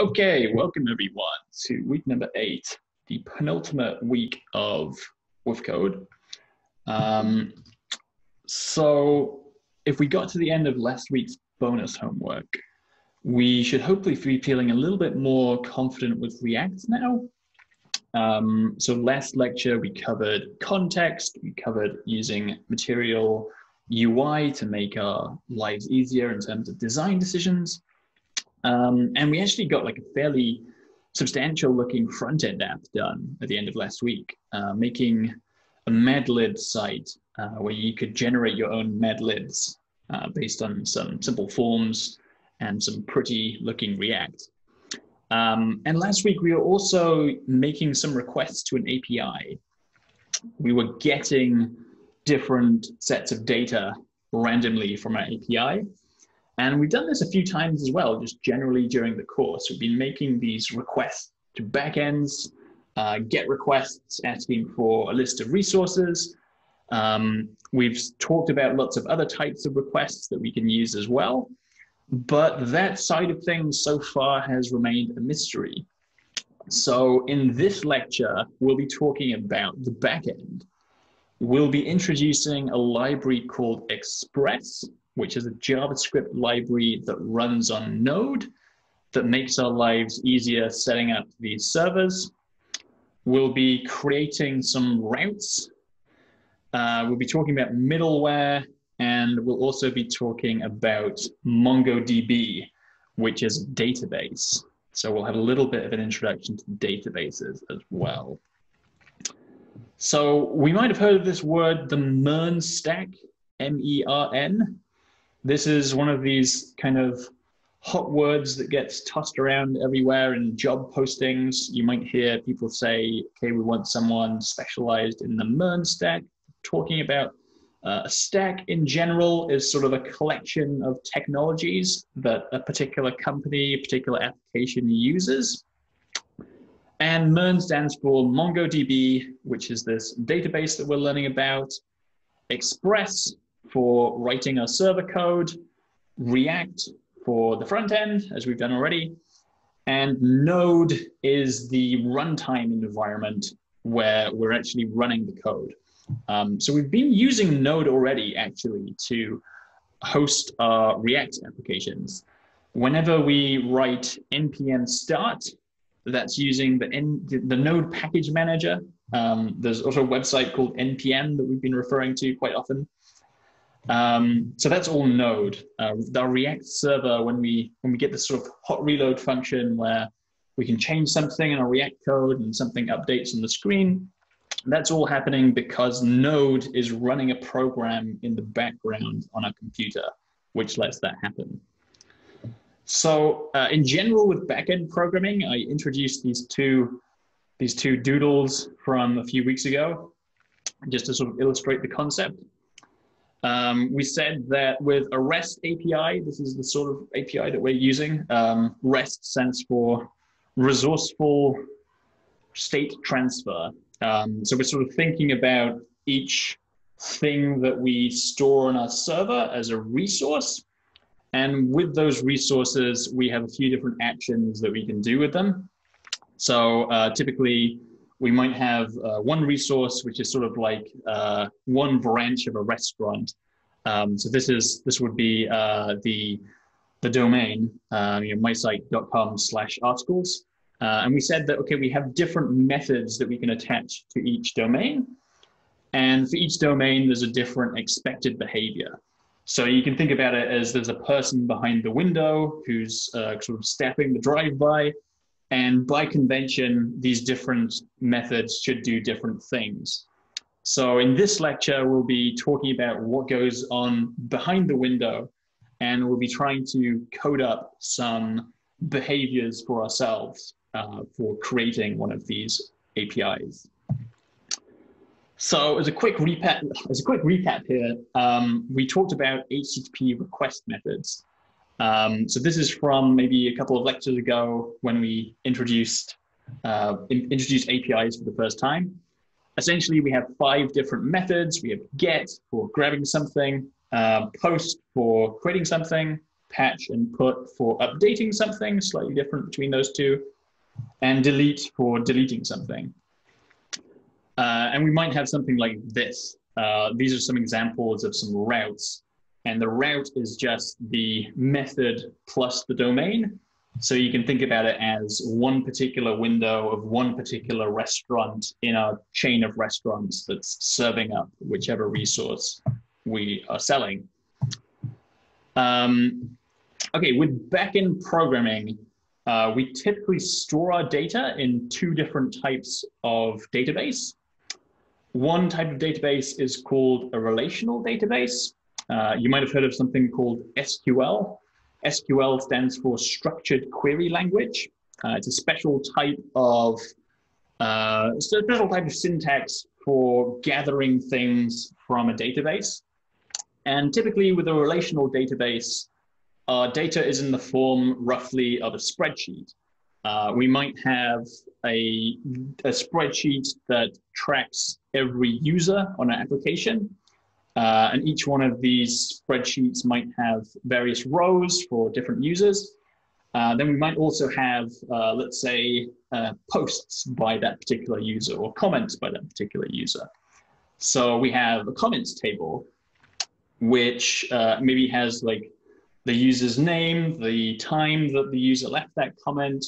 Okay, welcome everyone to week number eight, the penultimate week of WOOFCODE. Um, so, if we got to the end of last week's bonus homework, we should hopefully be feeling a little bit more confident with React now. Um, so, last lecture we covered context, we covered using material UI to make our lives easier in terms of design decisions. Um, and we actually got like a fairly substantial looking front end app done at the end of last week, uh, making a Madlib site uh, where you could generate your own Madlibs uh, based on some simple forms and some pretty looking React. Um, and last week we were also making some requests to an API. We were getting different sets of data randomly from our API. And we've done this a few times as well, just generally during the course. We've been making these requests to backends, uh, get requests asking for a list of resources. Um, we've talked about lots of other types of requests that we can use as well. But that side of things so far has remained a mystery. So in this lecture, we'll be talking about the backend. We'll be introducing a library called Express, which is a JavaScript library that runs on Node that makes our lives easier setting up these servers. We'll be creating some routes. Uh, we'll be talking about middleware, and we'll also be talking about MongoDB, which is a database. So we'll have a little bit of an introduction to databases as well. So we might have heard of this word, the MERN stack, M-E-R-N. This is one of these kind of hot words that gets tossed around everywhere in job postings. You might hear people say, okay, we want someone specialized in the MERN stack, talking about uh, a stack in general is sort of a collection of technologies that a particular company, a particular application uses. And MERN stands for MongoDB, which is this database that we're learning about. Express, for writing our server code, React for the front end, as we've done already, and Node is the runtime environment where we're actually running the code. Um, so we've been using Node already actually to host our React applications. Whenever we write npm start, that's using the, N, the Node package manager. Um, there's also a website called npm that we've been referring to quite often. Um, so that's all Node. Uh, our React server, when we when we get this sort of hot reload function where we can change something in our React code and something updates on the screen, that's all happening because Node is running a program in the background on our computer, which lets that happen. So uh, in general, with backend programming, I introduced these two these two doodles from a few weeks ago, just to sort of illustrate the concept. Um, we said that with a REST API, this is the sort of API that we're using. Um, REST stands for resourceful state transfer. Um, so we're sort of thinking about each thing that we store on our server as a resource. And with those resources, we have a few different actions that we can do with them. So uh, typically, we might have uh, one resource which is sort of like uh, one branch of a restaurant. Um, so this is this would be uh, the the domain, um, you know, mysite.com slash articles. Uh, and we said that, okay, we have different methods that we can attach to each domain. And for each domain, there's a different expected behavior. So you can think about it as there's a person behind the window who's uh, sort of stepping the drive-by, and by convention, these different methods should do different things. So in this lecture, we'll be talking about what goes on behind the window, and we'll be trying to code up some behaviors for ourselves uh, for creating one of these APIs. So as a quick recap, as a quick recap here, um, we talked about HTTP request methods. Um, so this is from maybe a couple of lectures ago when we introduced uh, in, introduced APIs for the first time. Essentially, we have five different methods. We have get for grabbing something, uh, post for creating something, patch and put for updating something, slightly different between those two, and delete for deleting something. Uh, and we might have something like this. Uh, these are some examples of some routes. And the route is just the method plus the domain. So you can think about it as one particular window of one particular restaurant in a chain of restaurants that's serving up whichever resource we are selling. Um, okay, with backend programming, uh, we typically store our data in two different types of database. One type of database is called a relational database. Uh, you might have heard of something called SQL. SQL stands for Structured Query Language. Uh, it's a special type of uh, special type of syntax for gathering things from a database. And typically, with a relational database, our data is in the form roughly of a spreadsheet. Uh, we might have a, a spreadsheet that tracks every user on an application. Uh, and each one of these spreadsheets might have various rows for different users. Uh, then we might also have, uh, let's say, uh, posts by that particular user or comments by that particular user. So we have a comments table, which uh, maybe has like the user's name, the time that the user left that comment,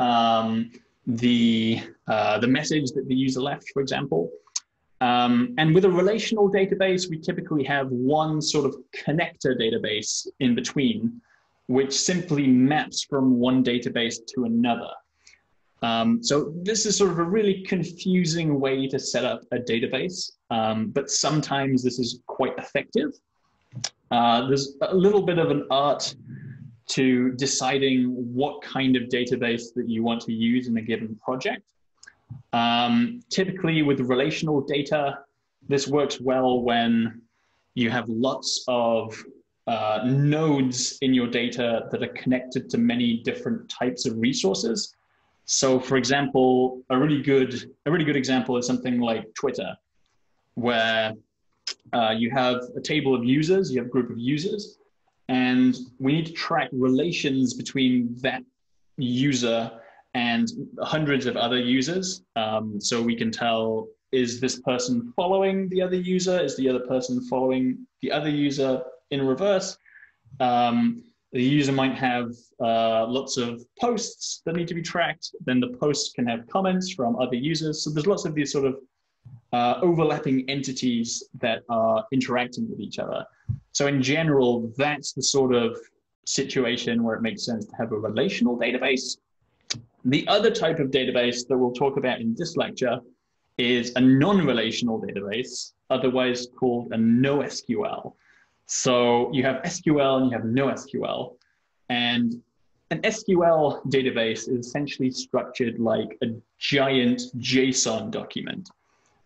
um, the, uh, the message that the user left, for example. Um, and with a relational database, we typically have one sort of connector database in between, which simply maps from one database to another. Um, so this is sort of a really confusing way to set up a database, um, but sometimes this is quite effective. Uh, there's a little bit of an art to deciding what kind of database that you want to use in a given project. Um, typically with relational data, this works well when you have lots of uh, nodes in your data that are connected to many different types of resources. So for example, a really good, a really good example is something like Twitter, where uh, you have a table of users, you have a group of users, and we need to track relations between that user and hundreds of other users. Um, so we can tell, is this person following the other user? Is the other person following the other user in reverse? Um, the user might have uh, lots of posts that need to be tracked. Then the posts can have comments from other users. So there's lots of these sort of uh, overlapping entities that are interacting with each other. So in general, that's the sort of situation where it makes sense to have a relational database the other type of database that we'll talk about in this lecture is a non-relational database, otherwise called a NoSQL. So you have SQL and you have NoSQL. And an SQL database is essentially structured like a giant JSON document.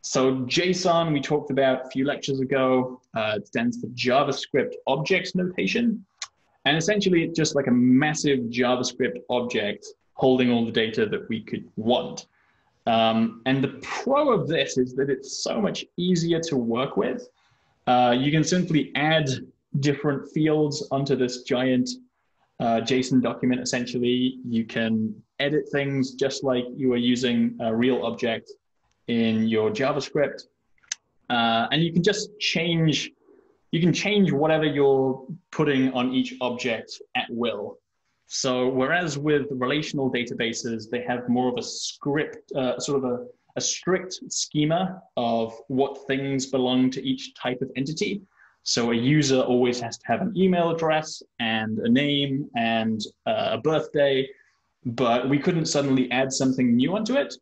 So JSON, we talked about a few lectures ago, uh, stands for JavaScript Object Notation. And essentially it's just like a massive JavaScript object holding all the data that we could want. Um, and the pro of this is that it's so much easier to work with. Uh, you can simply add different fields onto this giant uh, JSON document. Essentially, you can edit things just like you are using a real object in your JavaScript. Uh, and you can just change, you can change whatever you're putting on each object at will. So whereas with relational databases, they have more of a script, uh, sort of a, a strict schema of what things belong to each type of entity. So a user always has to have an email address and a name and uh, a birthday, but we couldn't suddenly add something new onto it.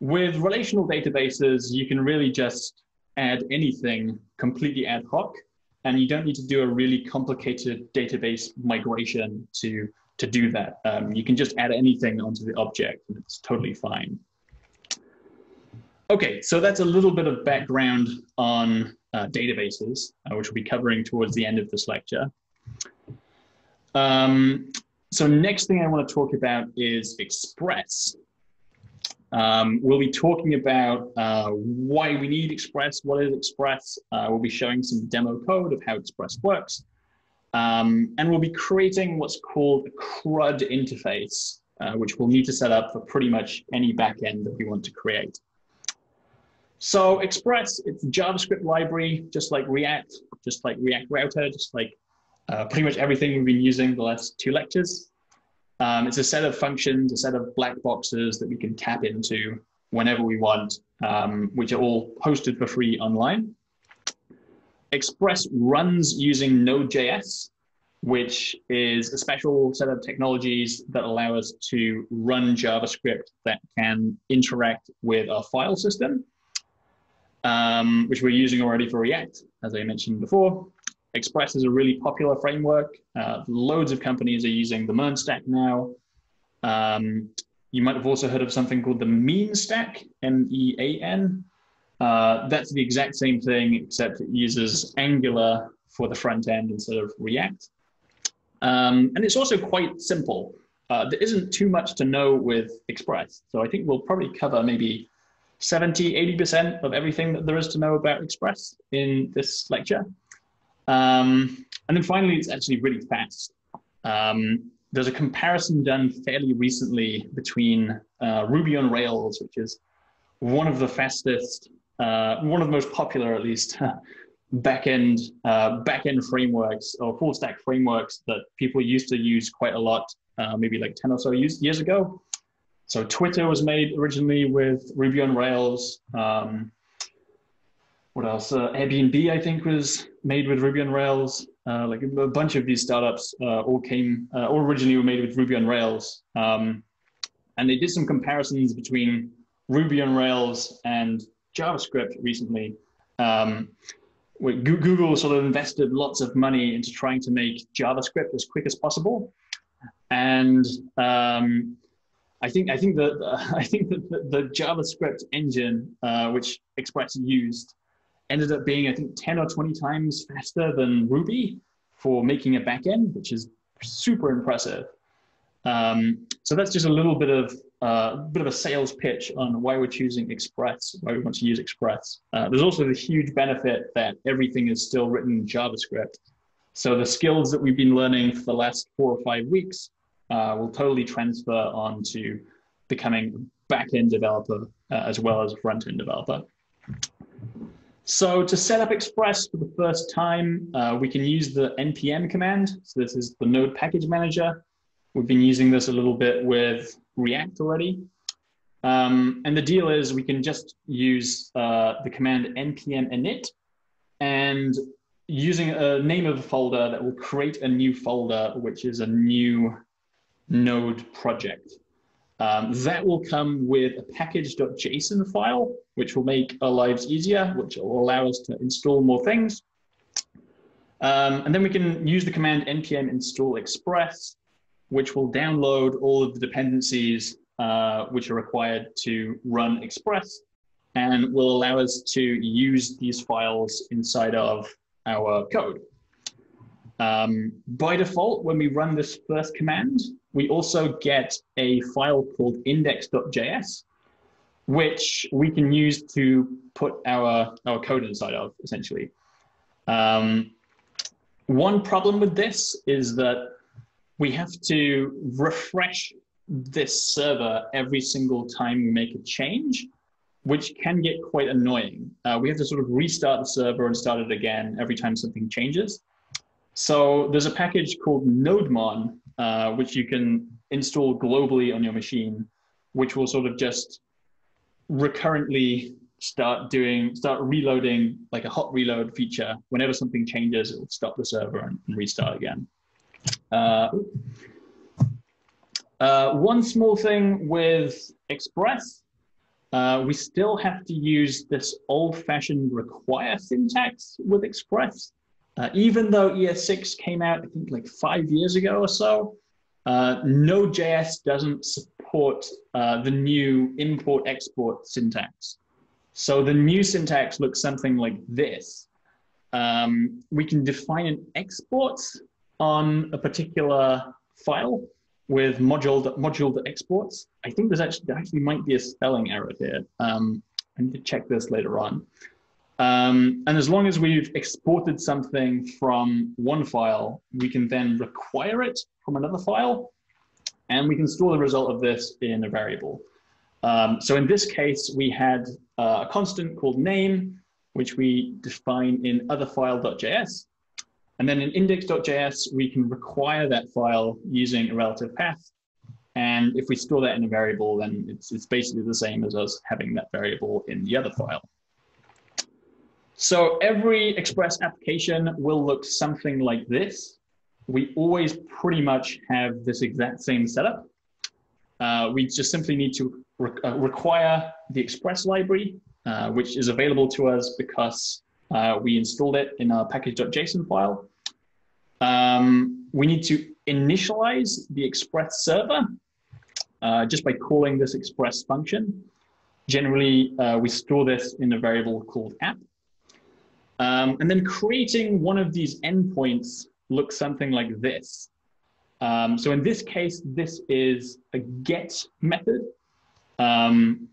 With relational databases, you can really just add anything completely ad hoc, and you don't need to do a really complicated database migration to to do that. Um, you can just add anything onto the object and it's totally fine. Okay, so that's a little bit of background on uh, databases, uh, which we'll be covering towards the end of this lecture. Um, so next thing I want to talk about is Express. Um, we'll be talking about uh, why we need Express, what is Express. Uh, we'll be showing some demo code of how Express works. Um, and we'll be creating what's called a CRUD interface, uh, which we'll need to set up for pretty much any backend that we want to create. So Express, it's a JavaScript library, just like React, just like React Router, just like uh, pretty much everything we've been using the last two lectures. Um, it's a set of functions, a set of black boxes that we can tap into whenever we want, um, which are all hosted for free online. Express runs using Node.js, which is a special set of technologies that allow us to run JavaScript that can interact with our file system, um, which we're using already for React, as I mentioned before. Express is a really popular framework. Uh, loads of companies are using the MERN stack now. Um, you might have also heard of something called the Mean stack, M-E-A-N. Uh, that's the exact same thing, except it uses Angular for the front end instead of React. Um, and it's also quite simple. Uh, there isn't too much to know with Express. So I think we'll probably cover maybe 70, 80% of everything that there is to know about Express in this lecture. Um, and then finally, it's actually really fast. Um, there's a comparison done fairly recently between uh, Ruby on Rails, which is one of the fastest, uh, one of the most popular, at least, backend uh, backend frameworks or full stack frameworks that people used to use quite a lot, uh, maybe like ten or so years, years ago. So Twitter was made originally with Ruby on Rails. Um, what else? Uh, Airbnb, I think, was made with Ruby on Rails. Uh, like a bunch of these startups uh, all came, uh, all originally were made with Ruby on Rails. Um, and they did some comparisons between Ruby on Rails and JavaScript recently. Um, Google sort of invested lots of money into trying to make JavaScript as quick as possible. And um, I think I think that I think that the, the JavaScript engine, uh, which Express used, ended up being, I think, 10 or 20 times faster than Ruby for making a backend, which is super impressive. Um, so that's just a little bit of uh, bit of a sales pitch on why we're choosing Express, why we want to use Express. Uh, there's also the huge benefit that everything is still written in JavaScript. So the skills that we've been learning for the last four or five weeks uh, will totally transfer onto becoming a backend developer uh, as well as a front-end developer. So to set up Express for the first time, uh, we can use the npm command. So this is the node package manager. We've been using this a little bit with React already. Um, and the deal is we can just use uh, the command npm init and using a name of a folder that will create a new folder, which is a new node project. Um, that will come with a package.json file, which will make our lives easier, which will allow us to install more things. Um, and then we can use the command npm install express, which will download all of the dependencies uh, which are required to run Express and will allow us to use these files inside of our code. Um, by default, when we run this first command, we also get a file called index.js, which we can use to put our, our code inside of, essentially. Um, one problem with this is that we have to refresh this server every single time we make a change, which can get quite annoying. Uh, we have to sort of restart the server and start it again every time something changes. So there's a package called nodemon, uh, which you can install globally on your machine, which will sort of just recurrently start doing, start reloading like a hot reload feature. Whenever something changes, it will stop the server and, and restart again. Uh, uh, one small thing with Express, uh, we still have to use this old-fashioned require syntax with Express. Uh, even though ES6 came out, I think like five years ago or so, uh, Node.js doesn't support the new import-export syntax. So the new syntax looks something like this. Um, we can define an export on a particular file with module module exports. I think there's actually there actually might be a spelling error here. Um, I need to check this later on. Um, and as long as we've exported something from one file, we can then require it from another file, and we can store the result of this in a variable. Um, so in this case, we had a constant called name, which we define in otherfile.js. And then in index.js, we can require that file using a relative path. And if we store that in a variable, then it's, it's basically the same as us having that variable in the other file. So every Express application will look something like this. We always pretty much have this exact same setup. Uh, we just simply need to re uh, require the Express library, uh, which is available to us because uh, we installed it in our package.json file. Um, we need to initialize the Express server uh, just by calling this Express function. Generally, uh, we store this in a variable called app. Um, and then creating one of these endpoints looks something like this. Um, so in this case, this is a get method. Um,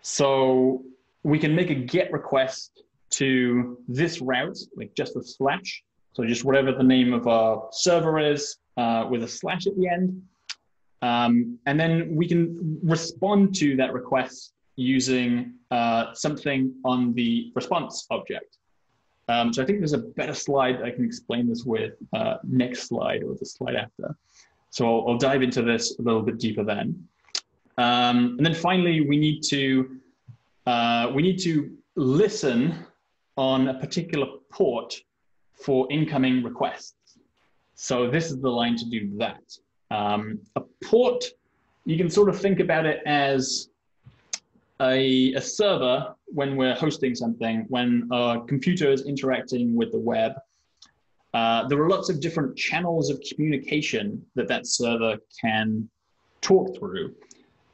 so we can make a get request to this route, like just a slash. So just whatever the name of our server is uh, with a slash at the end. Um, and then we can respond to that request using uh, something on the response object. Um, so I think there's a better slide I can explain this with uh, next slide or the slide after. So I'll, I'll, dive into this a little bit deeper then. Um, and then finally, we need to uh, we need to listen on a particular port for incoming requests. So this is the line to do that. Um, a port, you can sort of think about it as a, a server when we're hosting something, when a computer is interacting with the web, uh, there are lots of different channels of communication that that server can talk through.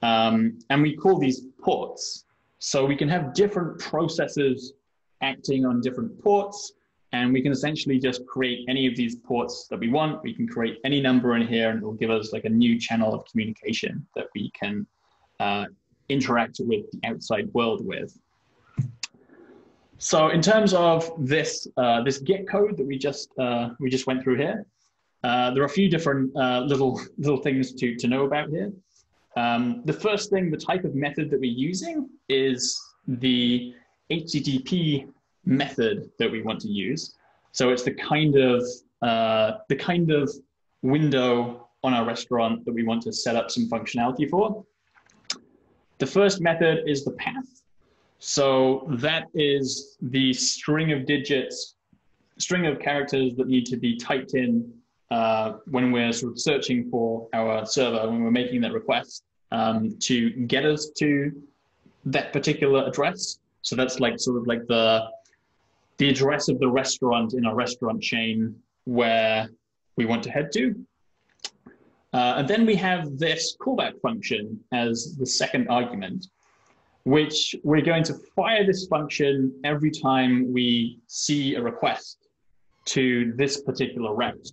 Um, and we call these ports. So we can have different processes acting on different ports, and we can essentially just create any of these ports that we want. We can create any number in here, and it will give us like a new channel of communication that we can uh, interact with the outside world with. So in terms of this uh, this get code that we just uh, we just went through here, uh, there are a few different uh, little little things to to know about here. Um, the first thing, the type of method that we're using is the HTTP method that we want to use. So it's the kind of uh, the kind of window on our restaurant that we want to set up some functionality for. The first method is the path. So that is the string of digits, string of characters that need to be typed in uh, when we're sort of searching for our server, when we're making that request um, to get us to that particular address. So that's like sort of like the the address of the restaurant in our restaurant chain where we want to head to. Uh, and then we have this callback function as the second argument, which we're going to fire this function every time we see a request to this particular route.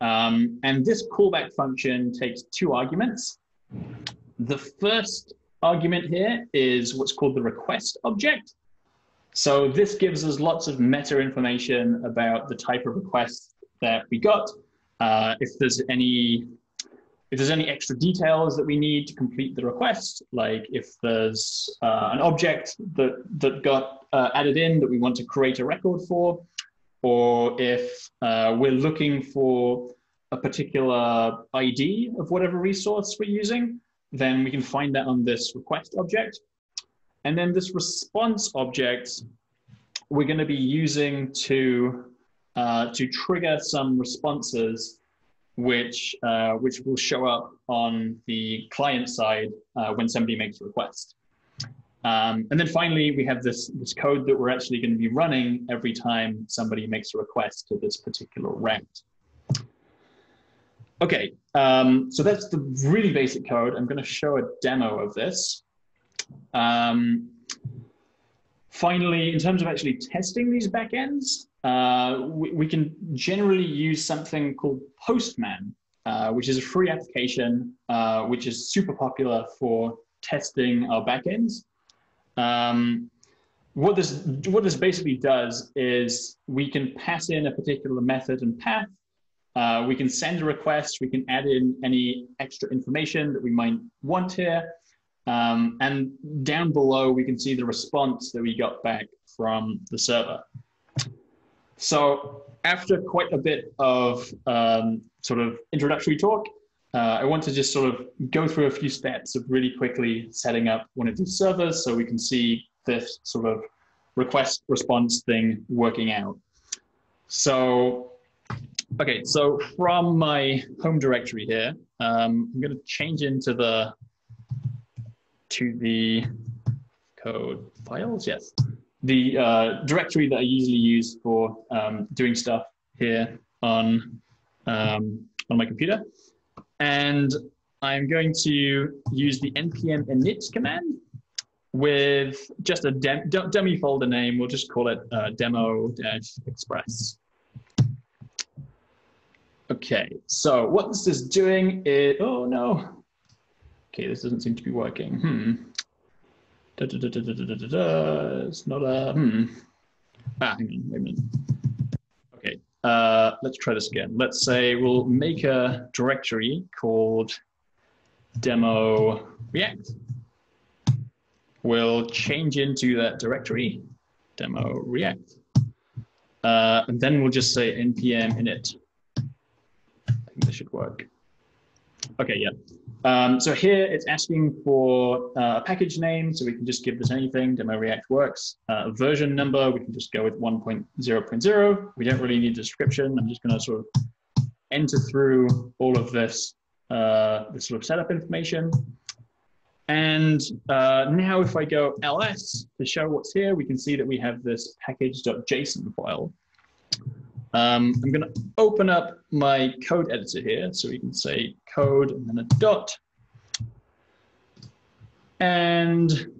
Um, and this callback function takes two arguments. The first argument here is what's called the request object. So this gives us lots of meta information about the type of request that we got. Uh, if there's any if there's any extra details that we need to complete the request, like if there's uh, an object that, that got uh, added in that we want to create a record for, or if uh, we're looking for a particular ID of whatever resource we're using, then we can find that on this request object. And then this response object, we're going to be using to, uh, to trigger some responses which, uh, which will show up on the client side uh, when somebody makes a request. Um, and then finally, we have this, this code that we're actually going to be running every time somebody makes a request to this particular route. Okay, um, so that's the really basic code. I'm going to show a demo of this. Um, finally, in terms of actually testing these backends, uh, we, we, can generally use something called Postman, uh, which is a free application, uh, which is super popular for testing our backends. Um, what this what this basically does is we can pass in a particular method and path. Uh, we can send a request. We can add in any extra information that we might want here. Um, and down below, we can see the response that we got back from the server. So after quite a bit of um, sort of introductory talk, uh, I want to just sort of go through a few steps of really quickly setting up one of these servers so we can see this sort of request response thing working out. So, okay, so from my home directory here, um, I'm going to change into the to the code files. Yes, the uh, directory that I usually use for um, doing stuff here on um, on my computer, and I'm going to use the npm init command with just a dummy folder name. We'll just call it uh, demo-express. Okay, so what this is doing is, oh no. Okay, this doesn't seem to be working. Hmm. Da, da, da, it's not a, hmm. Ah, hang on, wait a minute. Okay, uh, let's try this again. Let's say we'll make a directory called demo react We'll change into that directory, demo react. Uh, and then we'll just say npm init. This should work. Okay, yeah. Um, so here it's asking for uh, a package name, so we can just give this anything, demo react works. Uh, version number, we can just go with 1.0.0. We don't really need description. I'm just gonna sort of enter through all of this, uh, this sort of setup information. And uh, now if I go ls to show what's here, we can see that we have this package.json file. Um, I'm going to open up my code editor here. So we can say code and then a dot. And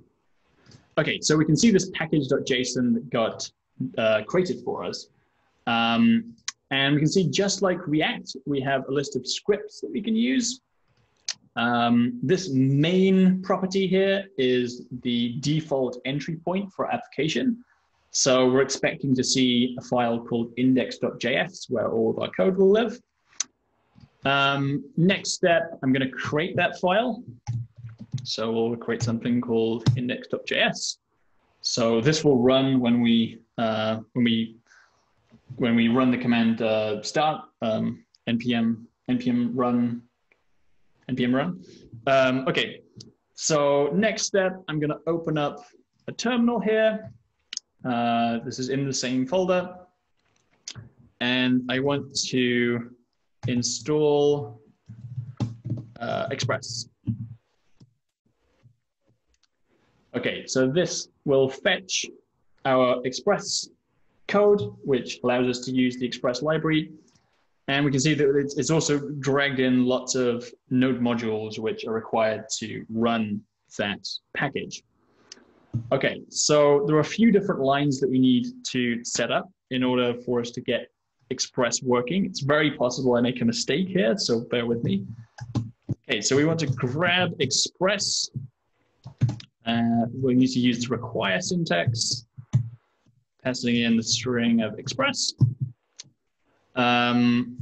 okay, so we can see this package.json that got uh, created for us. Um, and we can see just like React, we have a list of scripts that we can use. Um, this main property here is the default entry point for application. So we're expecting to see a file called index.js where all of our code will live. Um, next step, I'm going to create that file. So we'll create something called index.js. So this will run when we uh, when we when we run the command uh, start um, npm npm run npm run. Um, okay, so next step, I'm going to open up a terminal here. Uh, this is in the same folder. And I want to install uh, Express. Okay, so this will fetch our Express code, which allows us to use the Express library and we can see that it's, it's also dragged in lots of node modules which are required to run that package. Okay, so there are a few different lines that we need to set up in order for us to get Express working. It's very possible I make a mistake here, so bear with me. Okay, so we want to grab Express. Uh, we need to use the require syntax, passing in the string of Express. Um,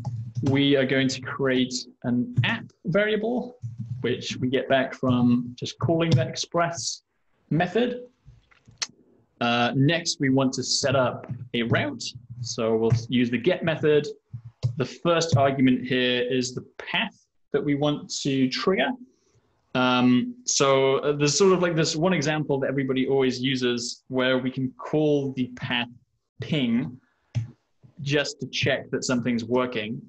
we are going to create an app variable, which we get back from just calling that express method. Uh, next, we want to set up a route. So we'll use the get method. The first argument here is the path that we want to trigger. Um, so uh, there's sort of like this one example that everybody always uses where we can call the path ping just to check that something's working.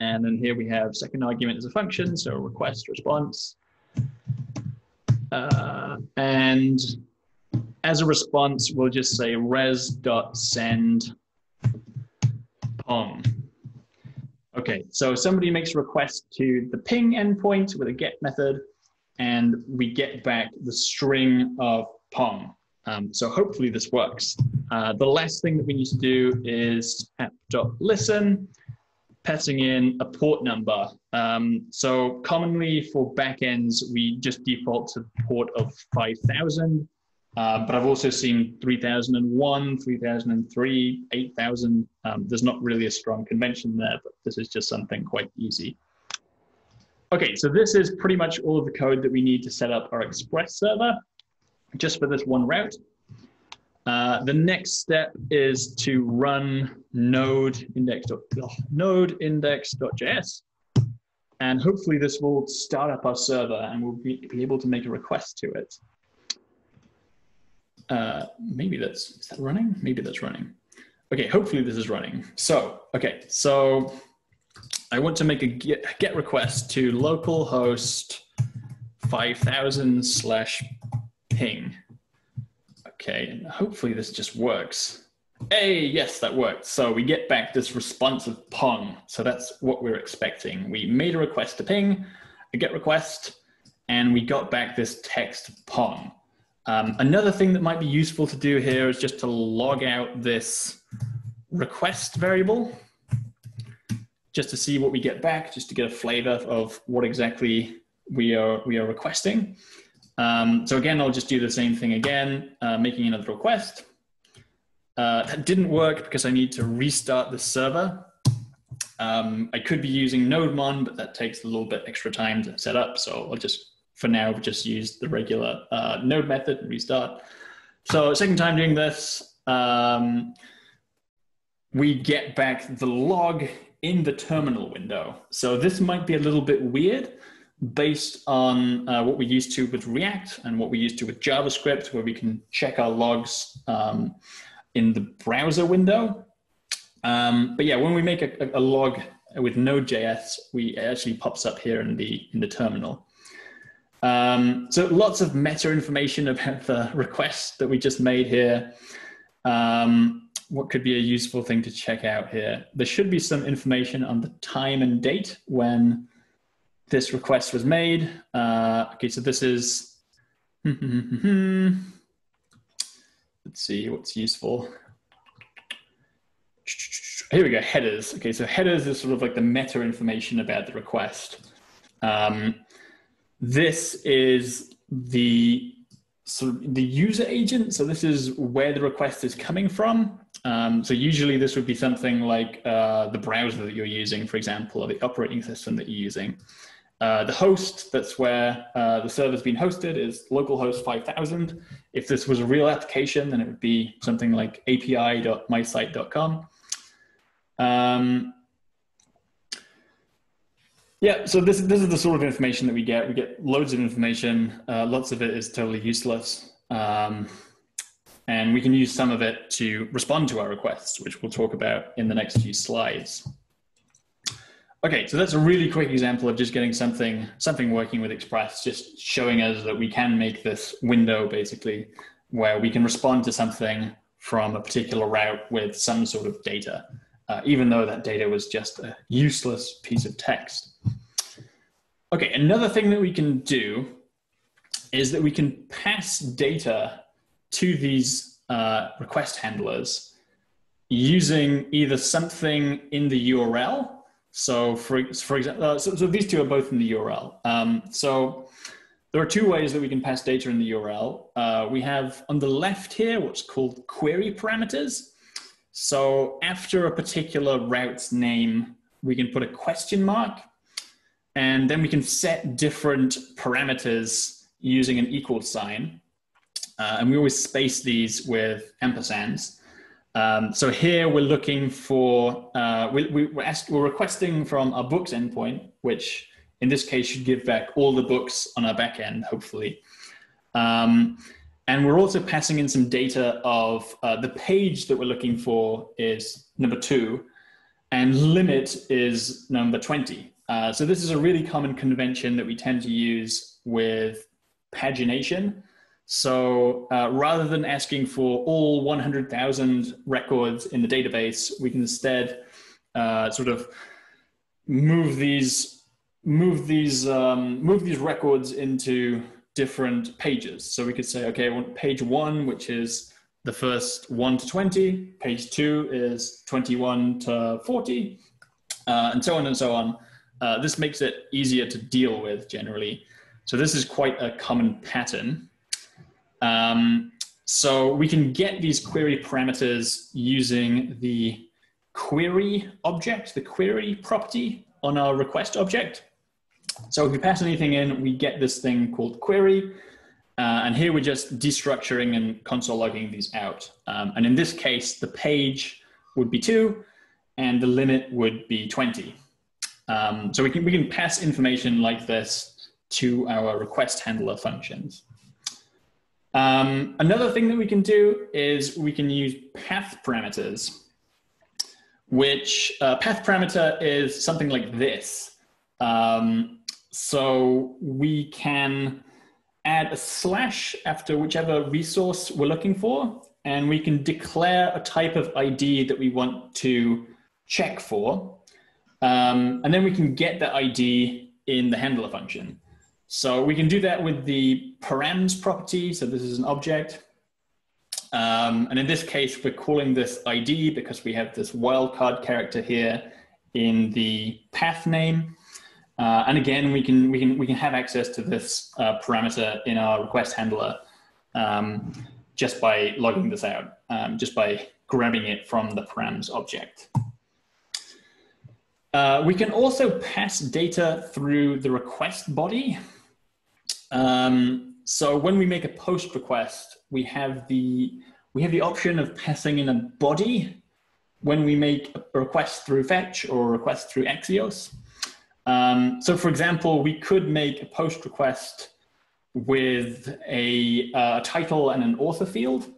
And then here we have second argument as a function, so request response. Uh, and as a response, we'll just say res.send pong. Okay, so somebody makes a request to the ping endpoint with a get method, and we get back the string of pong. Um, so hopefully this works. Uh, the last thing that we need to do is app.listen, passing in a port number. Um, so commonly for backends, we just default to the port of 5000. Uh, but I've also seen 3001, 3003, 8000. Um, there's not really a strong convention there, but this is just something quite easy. Okay, so this is pretty much all of the code that we need to set up our Express server just for this one route. Uh, the next step is to run node index, oh, node index.js. And hopefully this will start up our server and we'll be, be able to make a request to it. Uh, maybe that's, is that running? Maybe that's running. Okay, hopefully this is running. So, okay, so I want to make a get, get request to localhost 5000 slash ping. Okay, and hopefully this just works. Hey, yes, that worked. So we get back this responsive pong. So that's what we're expecting. We made a request to ping, a get request, and we got back this text pong. Um, another thing that might be useful to do here is just to log out this request variable, just to see what we get back, just to get a flavor of what exactly we are, we are requesting. Um, so again, I'll just do the same thing again, uh, making another request. Uh, that didn't work because I need to restart the server. Um, I could be using NodeMon, but that takes a little bit extra time to set up. So I'll just, for now, just use the regular uh, node method and restart. So second time doing this, um, we get back the log in the terminal window. So this might be a little bit weird based on uh, what we used to with React and what we used to with JavaScript, where we can check our logs um, in the browser window. Um, but yeah, when we make a, a, log with Node.js, we actually pops up here in the in the terminal. Um, so lots of meta information about the request that we just made here. Um, what could be a useful thing to check out here? There should be some information on the time and date when this request was made. Uh, okay, so this is, let's see what's useful. Here we go, headers. Okay, so headers is sort of like the meta information about the request. Um, this is the sort of the user agent. So this is where the request is coming from. Um, so usually this would be something like uh, the browser that you're using, for example, or the operating system that you're using. Uh, the host, that's where uh, the server's been hosted, is localhost 5000. If this was a real application, then it would be something like api.mysite.com. Um, yeah, so this, this is the sort of information that we get. We get loads of information. Uh, lots of it is totally useless. Um, and we can use some of it to respond to our requests, which we'll talk about in the next few slides. Okay, so that's a really quick example of just getting something something working with Express, just showing us that we can make this window basically where we can respond to something from a particular route with some sort of data, uh, even though that data was just a useless piece of text. Okay, another thing that we can do is that we can pass data to these uh, request handlers using either something in the URL so for, for example, uh, so, so, these two are both in the URL. Um, so there are two ways that we can pass data in the URL. Uh, we have on the left here what's called query parameters. So after a particular route's name, we can put a question mark, and then we can set different parameters using an equal sign. Uh, and we always space these with ampersands. Um, so here we're looking for, uh, we, we, we're, ask, we're requesting from our books endpoint, which in this case should give back all the books on our backend, hopefully. Um, and we're also passing in some data of uh, the page that we're looking for is number two, and limit is number 20. Uh, so this is a really common convention that we tend to use with pagination. So uh, rather than asking for all 100,000 records in the database, we can instead uh, sort of move these move these um, move these records into different pages. So we could say, okay, I want page one, which is the first one to 20. Page two is 21 to 40, uh, and so on and so on. Uh, this makes it easier to deal with generally. So this is quite a common pattern. Um, so we can get these query parameters using the query object, the query property on our request object. So if we pass anything in, we get this thing called query. Uh, and here we're just destructuring and console logging these out. Um, and in this case, the page would be two and the limit would be 20. Um, so we can, we can pass information like this to our request handler functions. Um, another thing that we can do is we can use path parameters, which uh, path parameter is something like this. Um, so we can add a slash after whichever resource we're looking for, and we can declare a type of ID that we want to check for. Um, and then we can get the ID in the handler function. So we can do that with the params property. So this is an object. Um, and in this case, we're calling this ID because we have this wildcard character here in the path name. Uh, and again, we can, we, can, we can have access to this uh, parameter in our request handler um, just by logging this out, um, just by grabbing it from the params object. Uh, we can also pass data through the request body. Um, so when we make a post request, we have the we have the option of passing in a body when we make a request through fetch or a request through Axios. Um, so for example, we could make a post request with a, uh, title and an author field.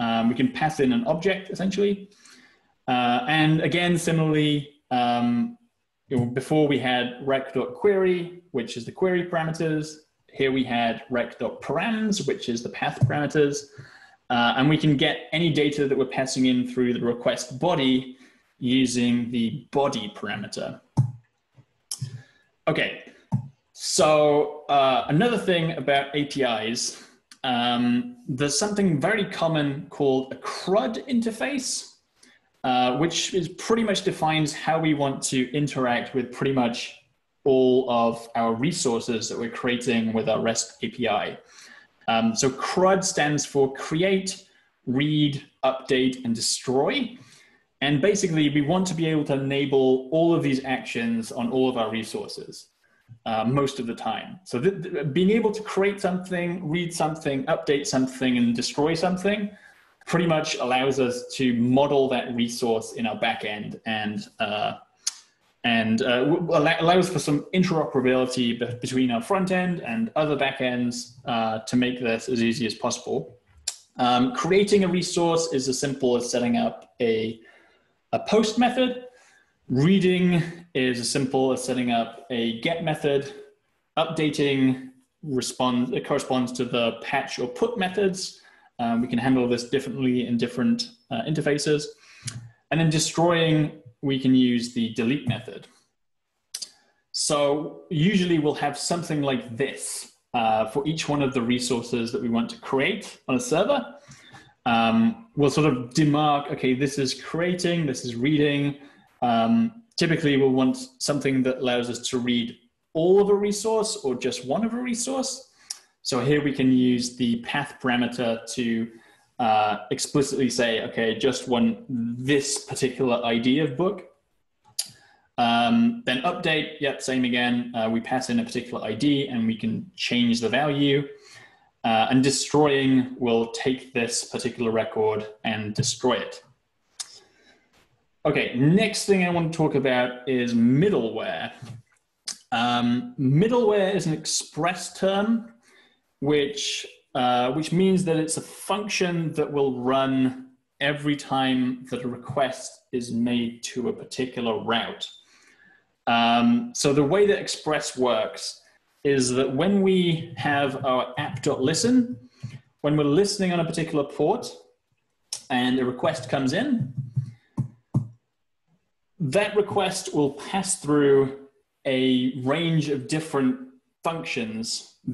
Um, we can pass in an object essentially. Uh, and again, similarly, um, before we had req.query, which is the query parameters. Here we had req.params, which is the path parameters. Uh, and we can get any data that we're passing in through the request body using the body parameter. Okay, so uh, another thing about APIs, um, there's something very common called a CRUD interface. Uh, which is pretty much defines how we want to interact with pretty much all of our resources that we're creating with our REST API. Um, so CRUD stands for create, read, update, and destroy. And basically, we want to be able to enable all of these actions on all of our resources uh, most of the time. So being able to create something, read something, update something, and destroy something pretty much allows us to model that resource in our backend and uh, and uh, allows for some interoperability between our front end and other backends uh, to make this as easy as possible. Um, creating a resource is as simple as setting up a, a post method. Reading is as simple as setting up a get method. Updating respond, it corresponds to the patch or put methods. Um, we can handle this differently in different uh, interfaces. And then destroying, we can use the delete method. So usually we'll have something like this uh, for each one of the resources that we want to create on a server. Um, we'll sort of demark, okay, this is creating, this is reading. Um, typically we'll want something that allows us to read all of a resource or just one of a resource. So here we can use the path parameter to uh, explicitly say, okay, just want this particular ID of book. Um, then update, yep, same again. Uh, we pass in a particular ID and we can change the value. Uh, and destroying will take this particular record and destroy it. Okay, next thing I want to talk about is middleware. Um, middleware is an express term which uh, which means that it's a function that will run every time that a request is made to a particular route. Um, so the way that Express works is that when we have our app.listen, when we're listening on a particular port and a request comes in, that request will pass through a range of different functions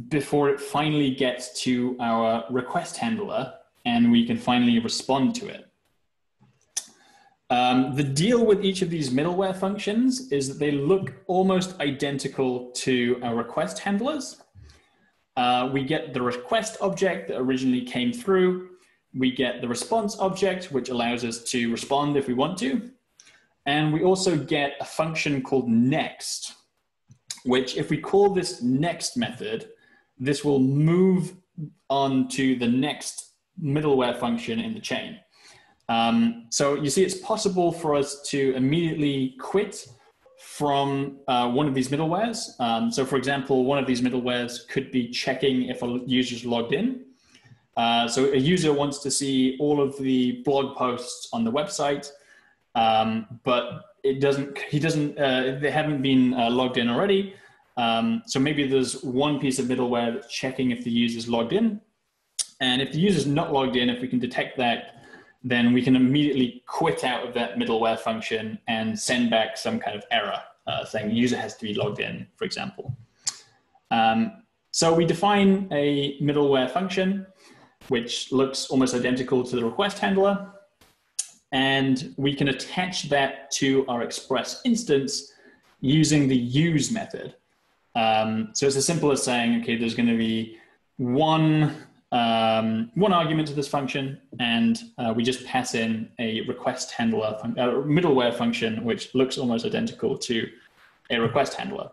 before it finally gets to our request handler and we can finally respond to it. Um, the deal with each of these middleware functions is that they look almost identical to our request handlers. Uh, we get the request object that originally came through. we get the response object, which allows us to respond if we want to. And we also get a function called next, which if we call this next method, this will move on to the next middleware function in the chain. Um, so you see, it's possible for us to immediately quit from uh, one of these middlewares. Um, so for example, one of these middlewares could be checking if a user's logged in. Uh, so a user wants to see all of the blog posts on the website, um, but it doesn't, he doesn't, uh, they haven't been uh, logged in already. Um, so maybe there's one piece of middleware that's checking if the user's logged in. And if the user's not logged in, if we can detect that, then we can immediately quit out of that middleware function and send back some kind of error uh, saying user has to be logged in, for example. Um, so we define a middleware function which looks almost identical to the request handler. And we can attach that to our Express instance using the use method. Um, so it's as simple as saying, okay, there's going to be one, um, one argument to this function, and uh, we just pass in a request handler, fun uh, middleware function, which looks almost identical to a request handler.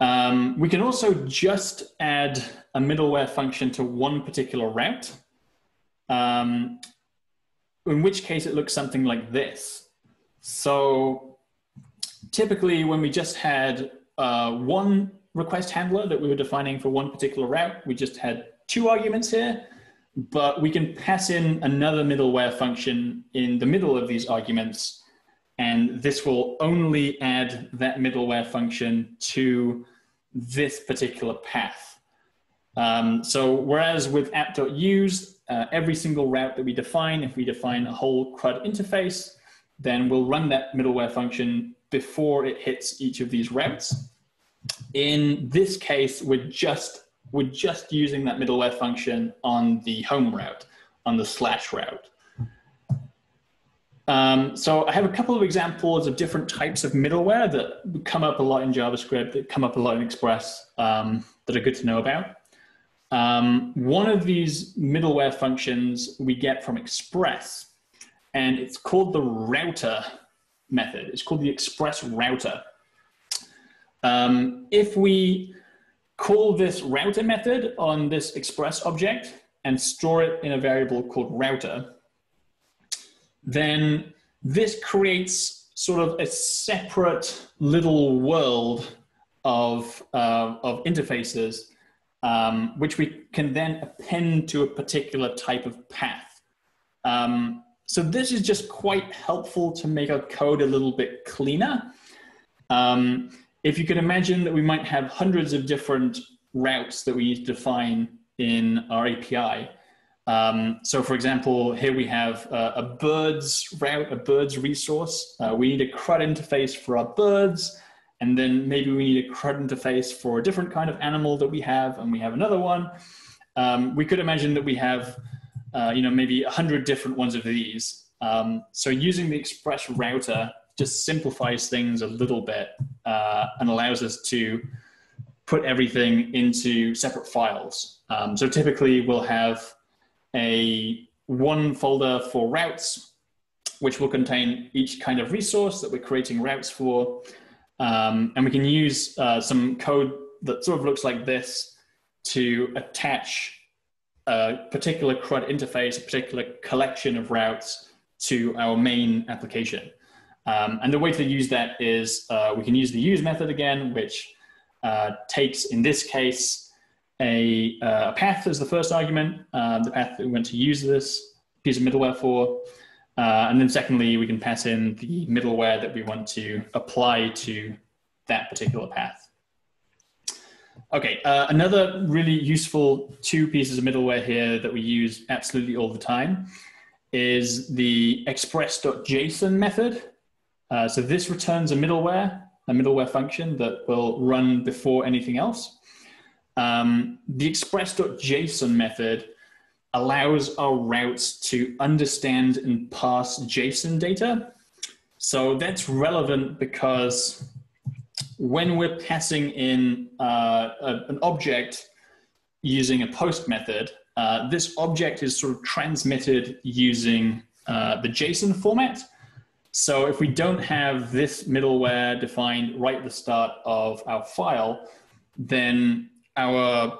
Um, we can also just add a middleware function to one particular route, um, in which case it looks something like this. So typically when we just had uh, one request handler that we were defining for one particular route, we just had two arguments here, but we can pass in another middleware function in the middle of these arguments, and this will only add that middleware function to this particular path. Um, so whereas with app.use, uh, every single route that we define, if we define a whole CRUD interface, then we'll run that middleware function before it hits each of these routes. In this case, we're just, we're just using that middleware function on the home route, on the slash route. Um, so I have a couple of examples of different types of middleware that come up a lot in JavaScript, that come up a lot in Express, um, that are good to know about. Um, one of these middleware functions we get from Express, and it's called the router method. It's called the Express router. Um, if we call this router method on this Express object and store it in a variable called router, then this creates sort of a separate little world of, uh, of interfaces um, which we can then append to a particular type of path. Um, so this is just quite helpful to make our code a little bit cleaner. Um, if you can imagine that we might have hundreds of different routes that we need to define in our API, um, so for example, here we have uh, a birds route, a birds resource. Uh, we need a CRUD interface for our birds, and then maybe we need a CRUD interface for a different kind of animal that we have, and we have another one. Um, we could imagine that we have, uh, you know, maybe a hundred different ones of these. Um, so using the Express router just simplifies things a little bit uh, and allows us to put everything into separate files. Um, so typically we'll have a one folder for routes, which will contain each kind of resource that we're creating routes for. Um, and we can use uh, some code that sort of looks like this to attach a particular CRUD interface, a particular collection of routes to our main application. Um, and the way to use that is uh, we can use the use method again, which uh, takes, in this case, a, uh, a path as the first argument, uh, the path that we want to use this piece of middleware for. Uh, and then secondly, we can pass in the middleware that we want to apply to that particular path. Okay, uh, another really useful two pieces of middleware here that we use absolutely all the time is the express.json method. Uh, so this returns a middleware, a middleware function that will run before anything else. Um, the express.json method allows our routes to understand and pass JSON data. So that's relevant because when we're passing in uh, a, an object using a post method, uh, this object is sort of transmitted using uh, the JSON format. So if we don't have this middleware defined right at the start of our file, then our,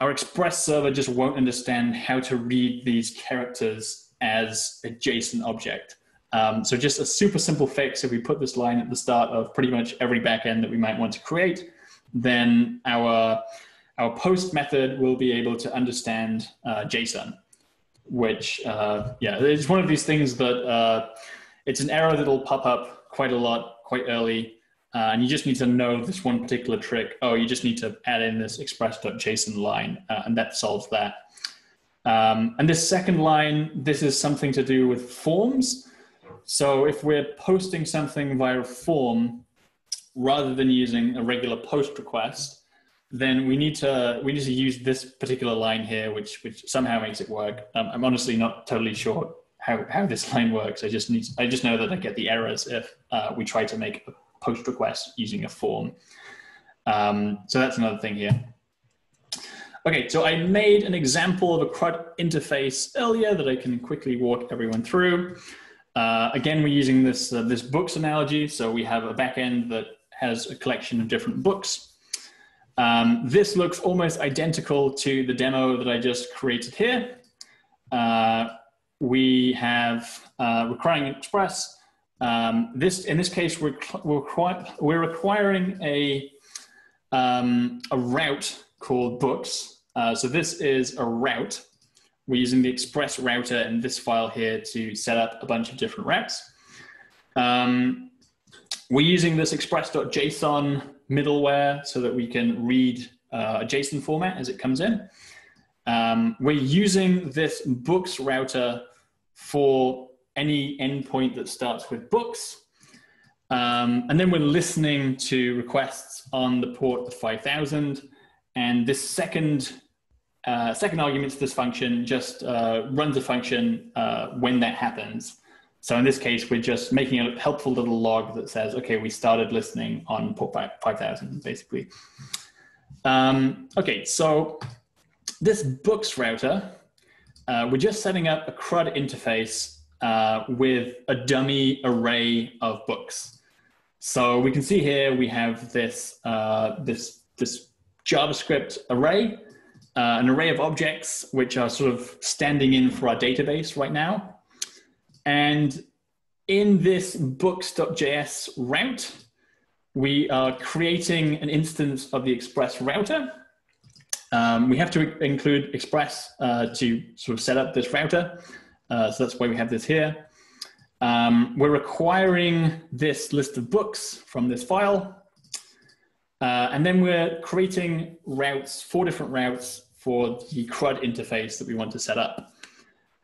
our Express server just won't understand how to read these characters as a JSON object. Um, so just a super simple fix, if we put this line at the start of pretty much every backend that we might want to create, then our, our post method will be able to understand uh, JSON, which, uh, yeah, it's one of these things that uh, it's an error that'll pop up quite a lot, quite early, uh, and you just need to know this one particular trick. Oh, you just need to add in this express.json line, uh, and that solves that. Um, and this second line, this is something to do with forms. So if we're posting something via form, rather than using a regular post request, then we need to we need to use this particular line here, which which somehow makes it work. Um, I'm honestly not totally sure how, how this line works. I just need I just know that I get the errors if uh, we try to make a post request using a form. Um, so that's another thing here. Okay, so I made an example of a CRUD interface earlier that I can quickly walk everyone through. Uh, again, we're using this, uh, this books analogy. So we have a backend that has a collection of different books. Um, this looks almost identical to the demo that I just created here. Uh, we have uh, requiring express. Um, this in this case we're we're, we're requiring a um, a route called books. Uh, so this is a route. We're using the express router in this file here to set up a bunch of different routes. Um, we're using this express.json middleware so that we can read uh, a JSON format as it comes in. Um, we're using this books router for any endpoint that starts with books. Um, and then we're listening to requests on the port of 5000. And this second, uh, second argument to this function just uh, runs a function uh, when that happens. So in this case, we're just making a helpful little log that says, okay, we started listening on port 5000, basically. Um, okay, so this books router, uh, we're just setting up a CRUD interface uh, with a dummy array of books. So we can see here we have this, uh, this, this JavaScript array, uh, an array of objects which are sort of standing in for our database right now. And in this books.js route, we are creating an instance of the Express router. Um, we have to include Express uh, to sort of set up this router. Uh, so that's why we have this here. Um, we're requiring this list of books from this file. Uh, and then we're creating routes, four different routes for the CRUD interface that we want to set up.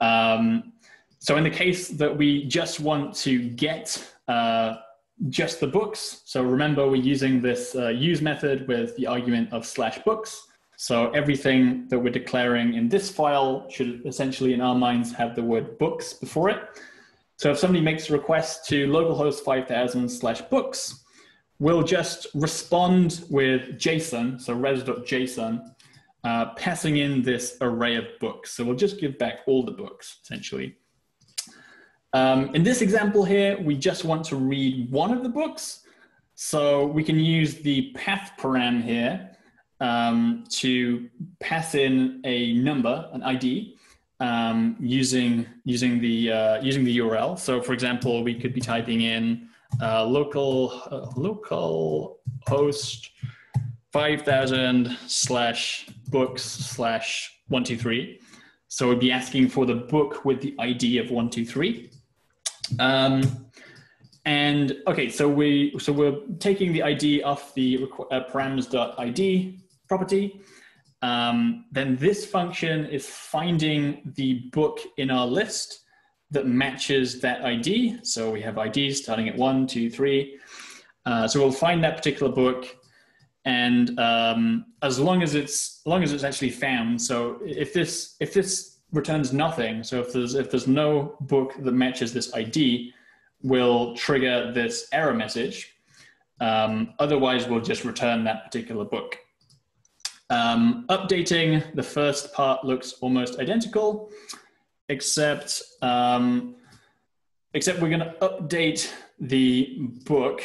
Um, so in the case that we just want to get uh, just the books, so remember we're using this uh, use method with the argument of slash books. So everything that we're declaring in this file should essentially in our minds have the word books before it. So if somebody makes a request to localhost 5000 slash books, we'll just respond with JSON, so res.json, uh, passing in this array of books. So we'll just give back all the books, essentially. Um, in this example here, we just want to read one of the books. So we can use the path param here um, to pass in a number, an ID, um, using using the uh, using the URL. So, for example, we could be typing in uh, local uh, local host five thousand slash books slash one two three. So we'd be asking for the book with the ID of one two three. Um, and okay, so we so we're taking the ID off the uh, params.id property. Um, then this function is finding the book in our list that matches that ID. So we have IDs starting at one, two, three. Uh, so we'll find that particular book, and um, as long as it's as long as it's actually found. So if this if this returns nothing. So if there's if there's no book that matches this ID, we'll trigger this error message. Um, otherwise, we'll just return that particular book. Um, updating, the first part looks almost identical, except, um, except we're gonna update the book.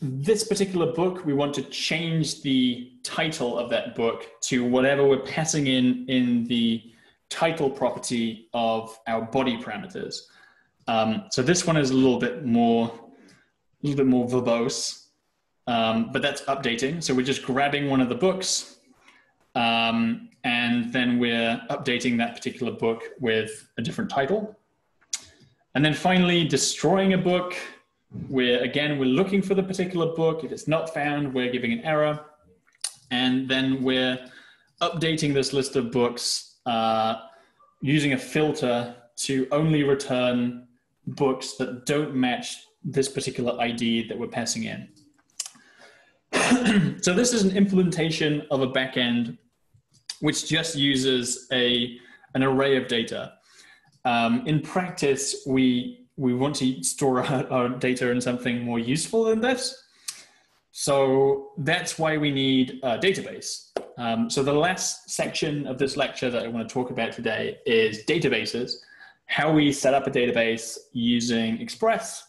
This particular book, we want to change the title of that book to whatever we're passing in in the title property of our body parameters. Um, so this one is a little bit more, a little bit more verbose. Um, but that's updating. So we're just grabbing one of the books um, and then we're updating that particular book with a different title. And then finally, destroying a book. We're again, we're looking for the particular book. If it's not found, we're giving an error. And then we're updating this list of books uh, using a filter to only return books that don't match this particular ID that we're passing in. so this is an implementation of a backend which just uses a, an array of data. Um, in practice, we, we want to store our, our data in something more useful than this. So that's why we need a database. Um, so the last section of this lecture that I want to talk about today is databases, how we set up a database using Express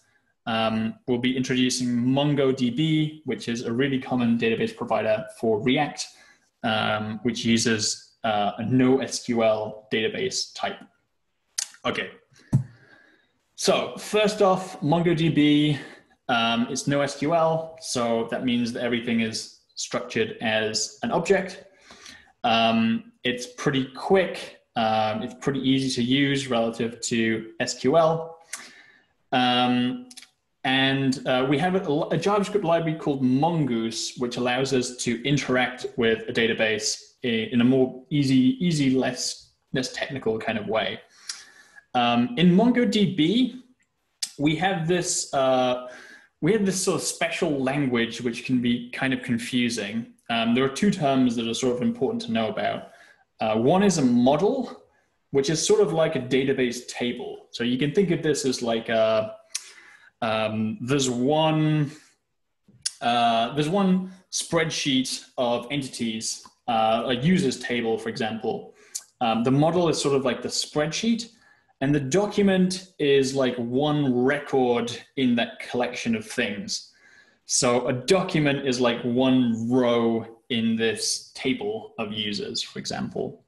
um, we'll be introducing MongoDB, which is a really common database provider for React, um, which uses uh, a NoSQL database type. Okay. So first off, MongoDB um, is NoSQL, so that means that everything is structured as an object. Um, it's pretty quick. Um, it's pretty easy to use relative to SQL. Um, and uh, we have a, a, JavaScript library called Mongoose, which allows us to interact with a database in a more easy, easy, less, less technical kind of way. Um, in MongoDB, we have this uh, we have this sort of special language which can be kind of confusing. Um, there are two terms that are sort of important to know about. Uh, one is a model, which is sort of like a database table. So you can think of this as like a um, there's one uh, there's one spreadsheet of entities, uh, a users table, for example. Um, the model is sort of like the spreadsheet, and the document is like one record in that collection of things. So a document is like one row in this table of users, for example.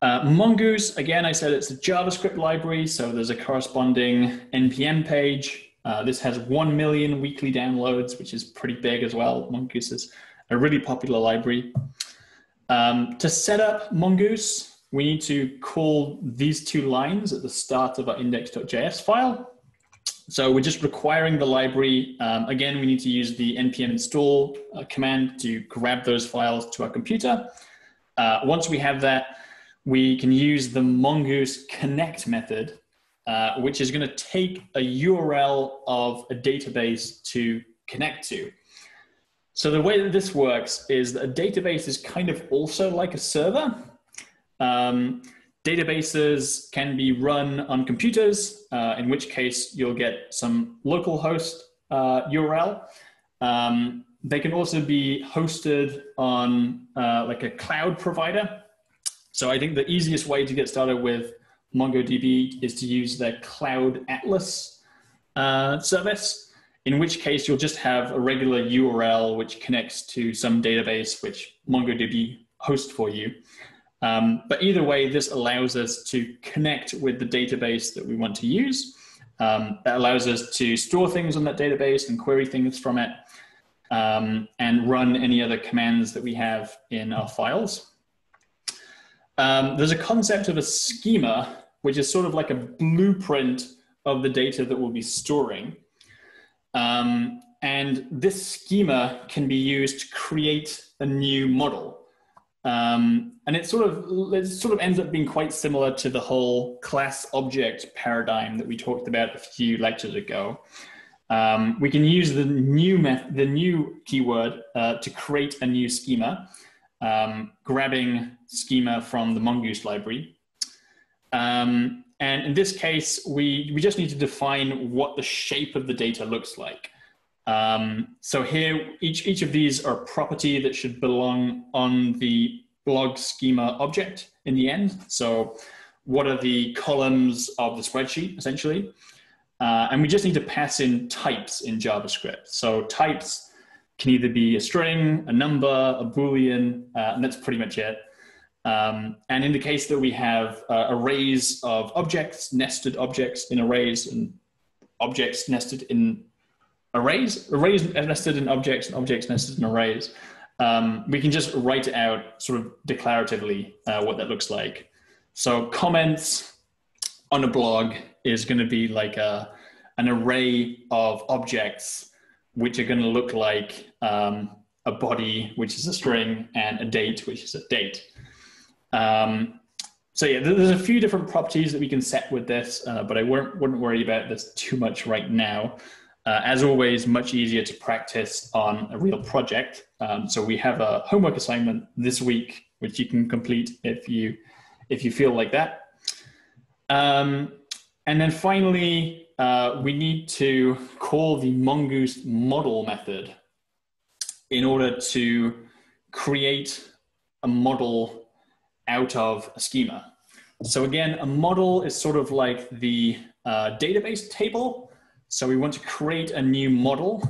Uh, Mongoose, again, I said it's a JavaScript library, so there's a corresponding NPM page. Uh, this has 1 million weekly downloads, which is pretty big as well. Mongoose is a really popular library. Um, to set up Mongoose, we need to call these two lines at the start of our index.js file. So we're just requiring the library. Um, again, we need to use the npm install uh, command to grab those files to our computer. Uh, once we have that, we can use the mongoose connect method, uh, which is going to take a URL of a database to connect to. So the way that this works is that a database is kind of also like a server. Um, databases can be run on computers, uh, in which case you'll get some local host uh, URL. Um, they can also be hosted on uh, like a cloud provider. So I think the easiest way to get started with MongoDB is to use their Cloud Atlas uh, service, in which case you'll just have a regular URL which connects to some database which MongoDB hosts for you. Um, but either way, this allows us to connect with the database that we want to use. Um, that allows us to store things on that database and query things from it um, and run any other commands that we have in our files. Um, there's a concept of a schema, which is sort of like a blueprint of the data that we'll be storing. Um, and this schema can be used to create a new model. Um, and it sort of it sort of ends up being quite similar to the whole class object paradigm that we talked about a few lectures ago. Um, we can use the new the new keyword uh, to create a new schema, um, grabbing schema from the Mongoose library. Um, and in this case, we, we just need to define what the shape of the data looks like. Um, so here, each, each of these are a property that should belong on the blog schema object in the end. So what are the columns of the spreadsheet, essentially? Uh, and we just need to pass in types in JavaScript. So types can either be a string, a number, a Boolean, uh, and that's pretty much it. Um, and in the case that we have uh, arrays of objects, nested objects in arrays, and objects nested in arrays, arrays nested in objects, and objects nested in arrays, um, we can just write it out sort of declaratively uh, what that looks like. So comments on a blog is going to be like a, an array of objects which are going to look like um, a body, which is a string, and a date, which is a date. Um, so yeah, there's a few different properties that we can set with this, uh, but I wouldn't, wouldn't worry about this too much right now. Uh, as always, much easier to practice on a real project. Um, so we have a homework assignment this week, which you can complete if you if you feel like that. Um, and then finally, uh, we need to call the mongoose model method in order to create a model out of a schema. So again, a model is sort of like the uh, database table. So we want to create a new model.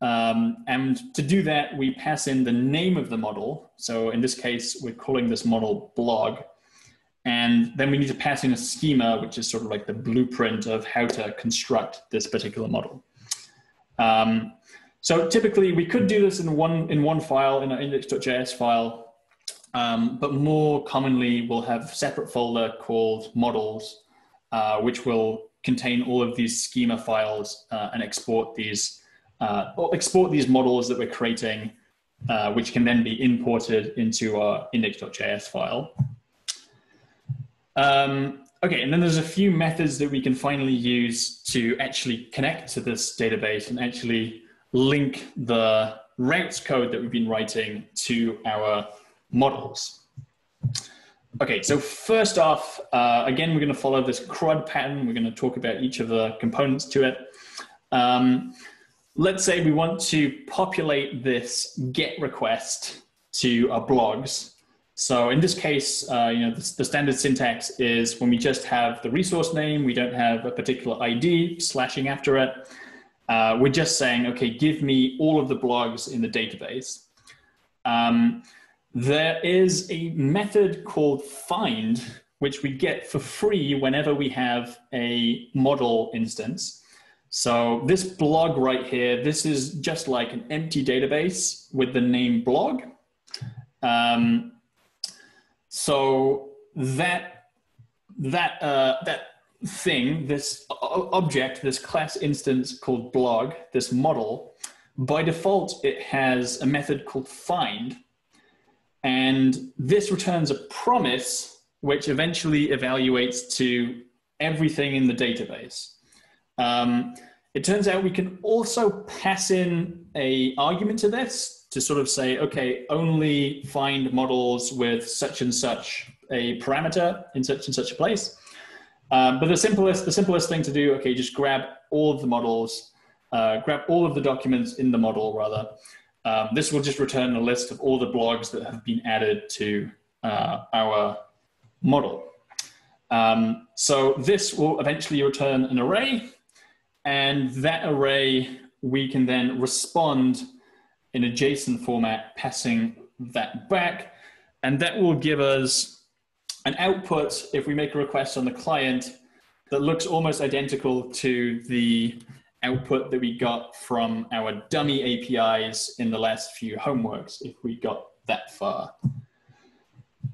Um, and to do that, we pass in the name of the model. So in this case, we're calling this model blog. And then we need to pass in a schema, which is sort of like the blueprint of how to construct this particular model. Um, so typically we could do this in one, in one file, in our index.js file, um, but more commonly we'll have a separate folder called models, uh, which will contain all of these schema files uh, and export these, uh, export these models that we're creating, uh, which can then be imported into our index.js file. Um, okay, and then there's a few methods that we can finally use to actually connect to this database and actually link the routes code that we've been writing to our models. Okay, so first off, uh, again, we're going to follow this CRUD pattern. We're going to talk about each of the components to it. Um, let's say we want to populate this GET request to our blogs so in this case, uh, you know, the, the, standard syntax is when we just have the resource name, we don't have a particular ID slashing after it. Uh, we're just saying, okay, give me all of the blogs in the database. Um, there is a method called find, which we get for free whenever we have a model instance. So this blog right here, this is just like an empty database with the name blog. Um, so that that uh, that thing, this object, this class instance called blog, this model, by default it has a method called find, and this returns a promise which eventually evaluates to everything in the database. Um, it turns out we can also pass in a argument to this to sort of say, okay, only find models with such and such a parameter in such and such a place. Um, but the simplest, the simplest thing to do, okay, just grab all of the models, uh, grab all of the documents in the model rather. Um, this will just return a list of all the blogs that have been added to uh, our model. Um, so this will eventually return an array and that array we can then respond in a JSON format, passing that back. And that will give us an output if we make a request on the client that looks almost identical to the output that we got from our dummy APIs in the last few homeworks, if we got that far.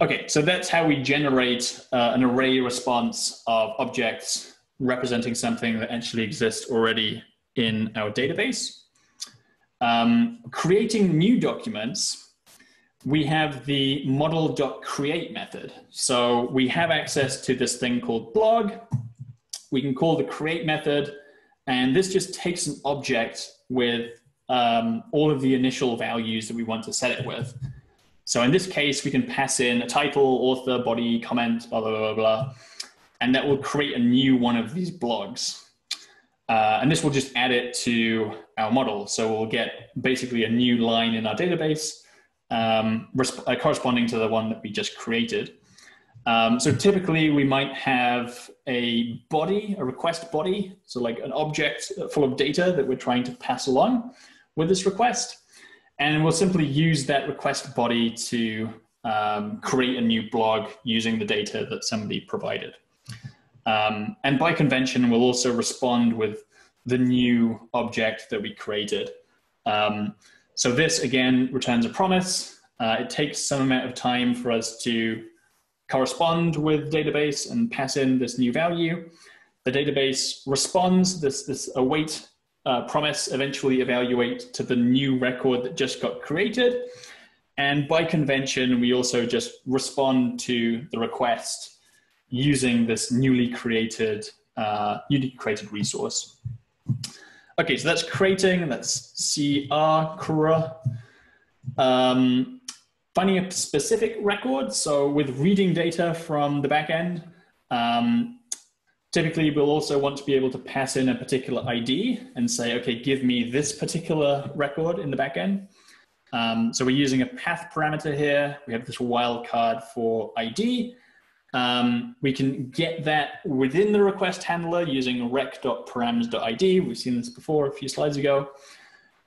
Okay, so that's how we generate uh, an array response of objects representing something that actually exists already in our database. Um, creating new documents, we have the model.create method. So we have access to this thing called blog. We can call the create method, and this just takes an object with um, all of the initial values that we want to set it with. So in this case, we can pass in a title, author, body, comment, blah, blah, blah, blah, and that will create a new one of these blogs. Uh, and this will just add it to our model. So we'll get basically a new line in our database um, uh, corresponding to the one that we just created. Um, so typically we might have a body, a request body, so like an object full of data that we're trying to pass along with this request. And we'll simply use that request body to um, create a new blog using the data that somebody provided. Um, and by convention, we'll also respond with the new object that we created. Um, so this again returns a promise. Uh, it takes some amount of time for us to correspond with database and pass in this new value. The database responds, this, this await uh, promise eventually evaluate to the new record that just got created. And by convention, we also just respond to the request using this newly created, uh, newly created resource. Okay, so that's creating, that's CR, CRA. Um, finding a specific record, so with reading data from the backend, um, typically we'll also want to be able to pass in a particular ID and say, okay, give me this particular record in the backend. Um, so we're using a path parameter here. We have this wildcard for ID. Um, we can get that within the request handler using req.params.id. We've seen this before a few slides ago.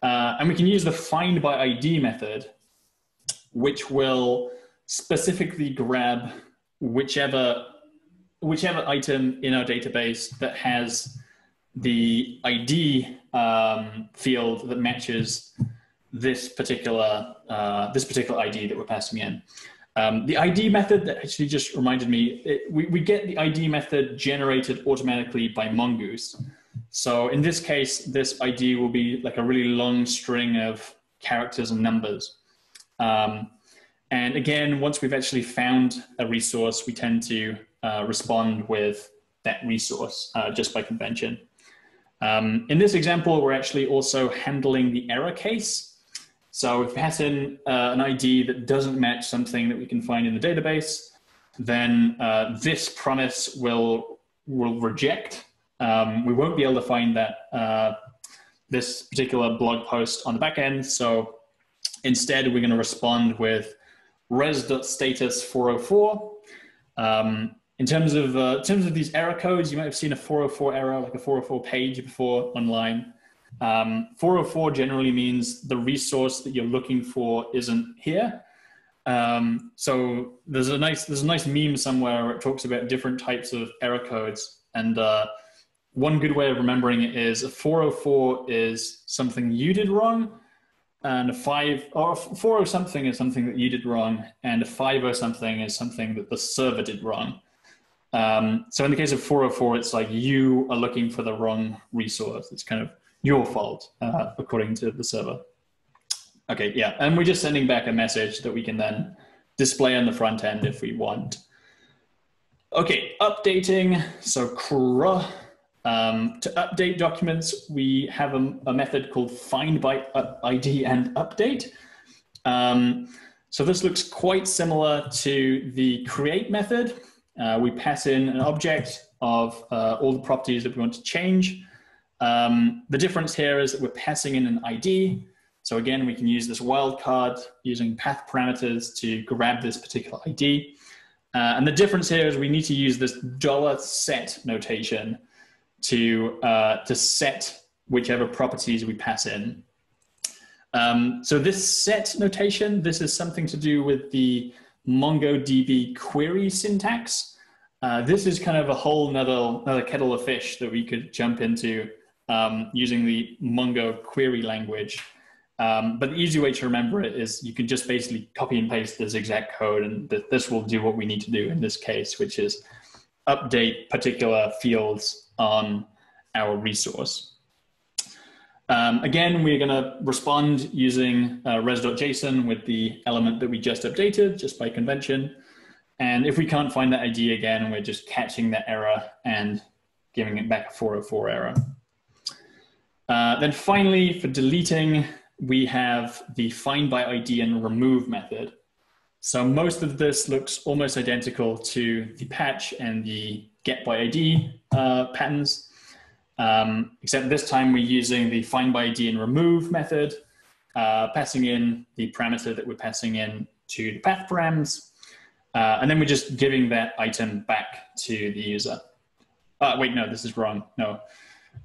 Uh, and we can use the find by ID method, which will specifically grab whichever, whichever item in our database that has the ID um, field that matches this particular, uh, this particular ID that we're passing in. Um, the ID method that actually just reminded me, it, we, we get the ID method generated automatically by Mongoose. So in this case, this ID will be like a really long string of characters and numbers. Um, and again, once we've actually found a resource, we tend to uh, respond with that resource uh, just by convention. Um, in this example, we're actually also handling the error case. So if we pass in uh, an ID that doesn't match something that we can find in the database, then uh, this promise will, will reject. Um, we won't be able to find that uh, this particular blog post on the back end. So instead, we're going to respond with res.status 404. Um, in terms of uh, in terms of these error codes, you might have seen a 404 error, like a 404 page before online. Um, 404 generally means the resource that you're looking for isn't here. Um, so there's a nice there's a nice meme somewhere where it talks about different types of error codes, and uh, one good way of remembering it is a 404 is something you did wrong, and a five or a or something is something that you did wrong, and a five or something is something that the server did wrong. Um, so in the case of 404, it's like you are looking for the wrong resource. It's kind of your fault, uh, according to the server. Okay, yeah, and we're just sending back a message that we can then display on the front end if we want. Okay, updating. So. Um, to update documents, we have a, a, method called find by ID and update. Um, so this looks quite similar to the create method. Uh, we pass in an object of uh, all the properties that we want to change. Um, the difference here is that we're passing in an ID. So again, we can use this wildcard using path parameters to grab this particular ID. Uh, and the difference here is we need to use this dollar set notation to, uh, to set whichever properties we pass in. Um, so this set notation, this is something to do with the MongoDB query syntax. Uh, this is kind of a whole nother, another kettle of fish that we could jump into um, using the Mongo query language. Um, but the easy way to remember it is you can just basically copy and paste this exact code and th this will do what we need to do in this case, which is update particular fields on our resource. Um, again, we're going to respond using uh, res.json with the element that we just updated, just by convention. And if we can't find that ID again, we're just catching that error and giving it back a 404 error. Uh, then finally, for deleting, we have the find by ID and remove method. So most of this looks almost identical to the patch and the get by ID uh, patterns. um, except this time we're using the find by ID and remove method, uh, passing in the parameter that we're passing in to the path params, uh, and then we're just giving that item back to the user. Uh, wait, no, this is wrong. No.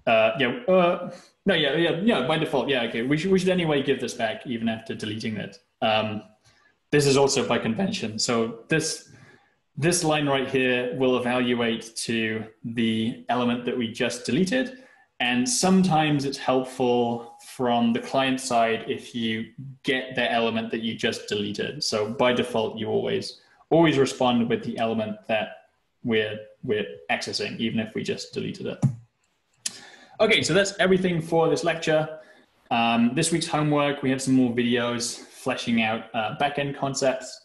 Uh, yeah, no, yeah, yeah, yeah, by default, yeah, okay. We should, we should anyway give this back even after deleting it. Um, this is also by convention. So this, this line right here will evaluate to the element that we just deleted. And sometimes it's helpful from the client side if you get the element that you just deleted. So by default, you always always respond with the element that we're we're accessing, even if we just deleted it. Okay, so that's everything for this lecture. Um, this week's homework, we have some more videos fleshing out uh, backend concepts.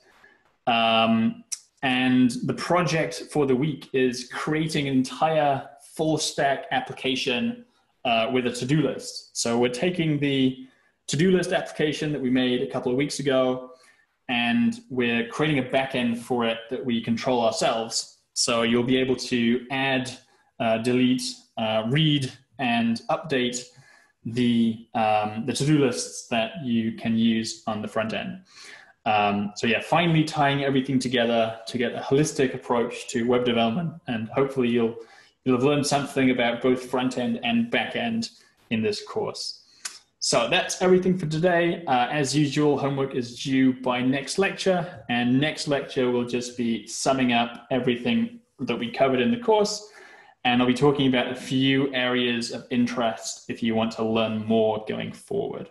Um, and the project for the week is creating an entire full stack application uh, with a to-do list. So we're taking the to-do list application that we made a couple of weeks ago, and we're creating a backend for it that we control ourselves. So you'll be able to add, uh, delete, uh, read, and update the, um, the to-do lists that you can use on the front end. Um, so yeah, finally tying everything together to get a holistic approach to web development, and hopefully you'll you'll have learned something about both front end and back end in this course. So that's everything for today. Uh, as usual, homework is due by next lecture, and next lecture will just be summing up everything that we covered in the course. And I'll be talking about a few areas of interest if you want to learn more going forward.